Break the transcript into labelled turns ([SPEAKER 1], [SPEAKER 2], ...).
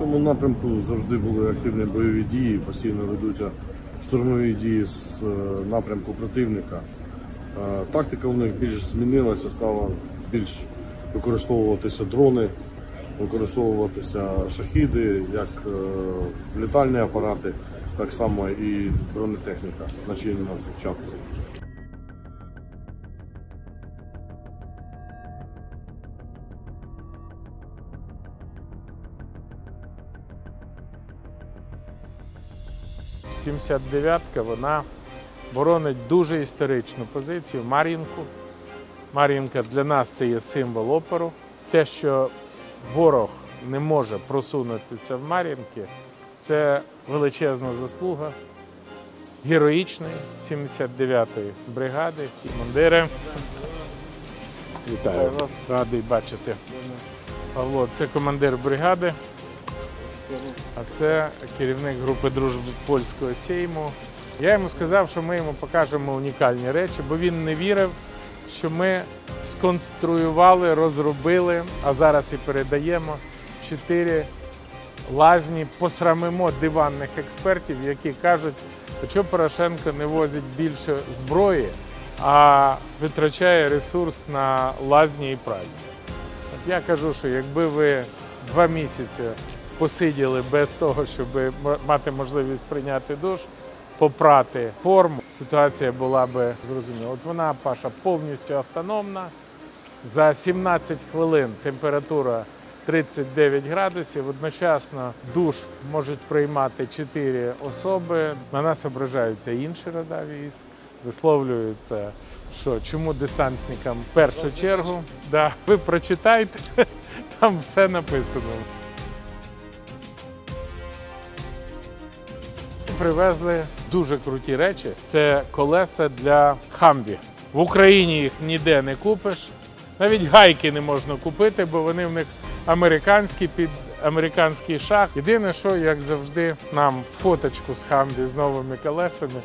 [SPEAKER 1] цьому напрямку завжди були активні бойові дії, постійно ведуться штурмові дії з е, напрямку противника. Е, Тактика в них більш змінилася, стала більш використовуватися дрони, використовуватися шахіди, як е, літальні апарати, так само і бронетехніка, начинена взрывчаткою.
[SPEAKER 2] – 79-ка, вона боронить дуже історичну позицію Мар'їнку. Мар'їнка для нас це є символ опору. Те, що ворог не може просунутися в Мар'їнки, це величезна заслуга героїчної 79-ї бригади. Командири. Вітаю вас. Радий бачити. Павло, це командир бригади. А це керівник групи дружби польського сейму. Я йому сказав, що ми йому покажемо унікальні речі, бо він не вірив, що ми сконструювали, розробили, а зараз і передаємо чотири лазні, посрамимо диванних експертів, які кажуть, що Порошенко не возить більше зброї, а витрачає ресурс на лазні і пральні. Я кажу, що якби ви два місяці посиділи без того, щоб мати можливість прийняти душ, попрати форму, ситуація була би зрозуміла. От вона, Паша, повністю автономна. За 17 хвилин температура 39 градусів. Одночасно душ можуть приймати 4 особи. На нас ображаються інші рода військ. Висловлюються, що чому десантникам в першу чергу. Да, ви прочитайте, там все написано. Привезли дуже круті речі. Це колеса для хамбі. В Україні їх ніде не купиш. Навіть гайки не можна купити, бо вони в них американські під американський шах. Єдине, що, як завжди, нам фоточку з хамбі з новими колесами